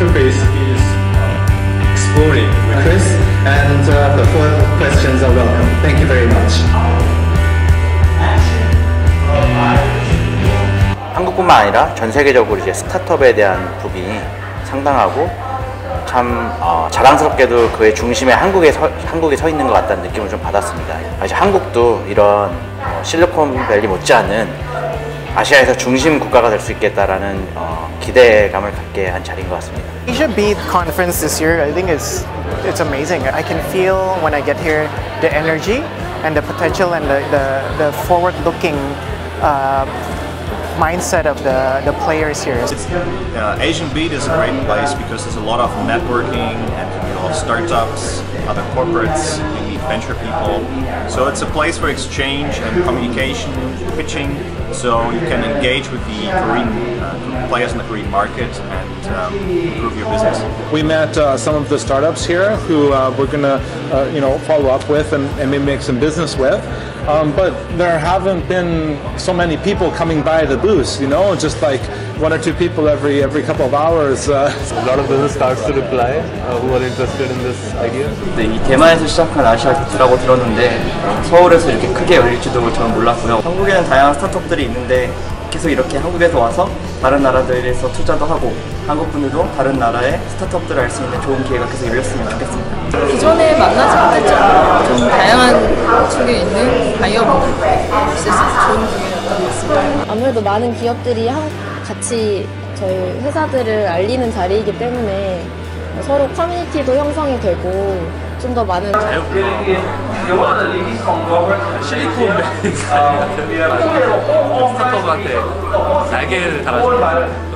interface is exploring requests and uh, the four questions are welcome. Thank you very much. 한국뿐만 아니라 전 세계적으로 이제 스타트업에 대한 부분이 상당하고 참 어, 자랑스럽게도 그의 중심에 한국에 서, 한국에 서 있는 것 같다는 느낌을 좀 받았습니다. 사실 한국도 이런 어, 실리콘밸리 못지않은 아시아에서 중심 국가가 될 수 있겠다라는 어, 기대감을 갖게 한 자리인 것 같습니다. Asia Beat conference this year, I think is it's amazing. I can feel when I get here the energy and the potential and the, the, the forward-looking uh, mindset of the, the players here. Uh, Asian Beat is a great place because there's a lot of networking and you know startups, other corporates, you meet venture people. So it's a place for exchange and communication, pitching. So you can engage with the Korean uh, players in the Korean market and um, improve your business. We met uh, some of the startups here who uh, we're going to, uh, you know, follow up with and, and maybe make some business with. Um, but there haven't been so many people coming by the booth, you know, just like one or two people every every couple of hours. Uh, A lot of business starts to reply uh, who are interested in this idea. 네, 이 대만에서 시작한 아시아 비트라고 들었는데 서울에서 이렇게 크게 열릴지도 저는 몰랐고요. 한국에는 다양한 스타트업들이 있는데 계속 이렇게 한국에서 와서 다른 나라들에서 투자도 하고 한국 분들도 다른 나라의 스타트업들을 알 수 있는 좋은 기회가 계속 열렸으면 좋겠습니다. 기존에 만나지 못했죠. 좀 다양한 축에 있는 바이어분들 있을 수 있어서 좋은 기회였던 것 같습니다. 아무래도 많은 기업들이 한- 같이 저희 회사들을 알리는 자리이기 때문에 서로 커뮤니티도 형성이 되고 좀 더 많은 실리콘 밸리 스타트업한테 날개를 달아줍니다.